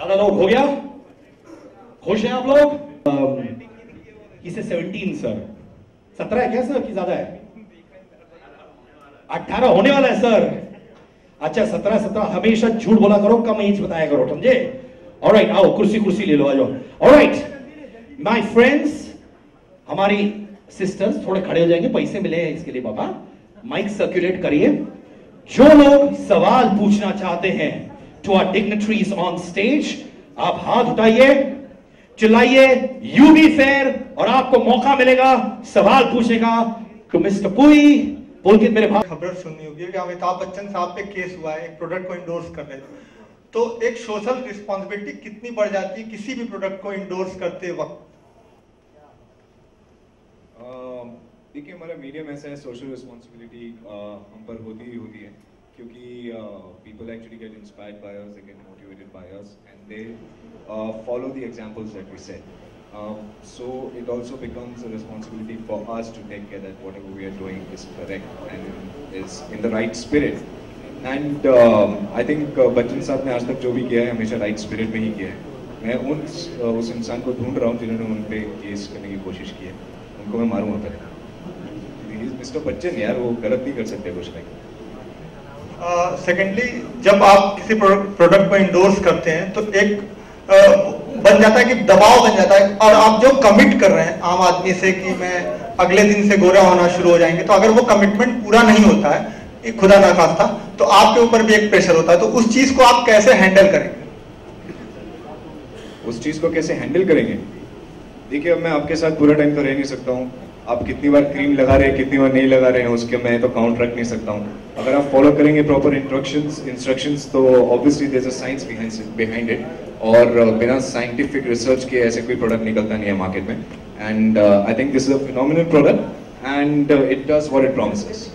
ज़्यादा लोग हो गया? खुश हैं आप लोग? किसे? सेवनटीन सर सत्रह है क्या सर कि ज़्यादा है? अट्ठारह होने वाला है सर अच्छा सत्रह सत्रह, हमेशा झूठ बोला करो, कम एज बताया करो, समझे? ऑलराइट आओ, कुर्सी कुर्सी ले लो, आ जाओ. ऑलराइट माय फ्रेंड्स हमारी सिस्टर्स थोड़े खड़े हो जाएँगे, पैसे मिले हैं इसके लिए, बाबा. माइक सर्कुलेट करिए. जो लोग सवाल पूछना चाहते हैं to our dignitaries on stage आप हाथ उठाइए चिल्लाइए यू बी फेयर और आपको मौका मिलेगा सवाल पूछने का। तो मिस्टर पुई पुलकित मेरे भाई खबर सुनी होगी कि अमिताभ बच्चन साहब पे केस हुआ है एक प्रोडक्ट को इंडोर्स कर रहे थे तो एक सोशल रिस्पॉन्सिबिलिटी कितनी बढ़ जाती है किसी भी प्रोडक्ट को इंडोर्स करते वक्त? देखिए हमारा मीडियम ऐसा है सोशल रिस्पॉन्सिबिलिटी हम पर होती ही होती है क्योंकि people actually get inspired by us they get motivated by us and they follow the examples that we set so it also becomes a responsibility for us to take care that whatever we are doing is correct and is in the right spirit. And um, I uh, Bachchan साहब ने आज तक जो भी किया है हमेशा right spirit में ही किया है मैं उन उस इंसान को ढूंढ रहा हूँ जिन्होंने उन पे केस करने की कोशिश की है। उनको मैं मारूँगा पहले सेकेंडली जब आप किसी प्रोडक्ट को इंडोर्स करते हैं तो एक बन जाता है कि दबाव बन जाता है। और आप जो कमिट कर रहे हैं, आम आदमी से कि मैं अगले दिन से गोरा होना शुरू हो जाएँगे तो अगर वो कमिटमेंट पूरा नहीं होता है, ये खुदा ना खास्ता तो आपके ऊपर भी एक प्रेशर होता है। तो उस चीज़ को आप कैसे हैंडल करेंगे? उस चीज़ को कैसे हैंडल करेंगे? देखिए, अब मैं आपके साथ पूरा टाइम तो रह नहीं सकता हूँ। आप कितनी बार क्रीम लगा रहे हैं कितनी बार नहीं लगा रहे हैं उसके मैं तो काउंट रख नहीं सकता हूँ। अगर आप फॉलो करेंगे प्रॉपर इंस्ट्रक्शन इंस्ट्रक्शन तो obviously there a science behind it और uh, बिना साइंटिफिक रिसर्च के ऐसे कोई प्रोडक्ट निकलता नहीं है मार्केट में। And I think this is a phenomenal product and it does what it promises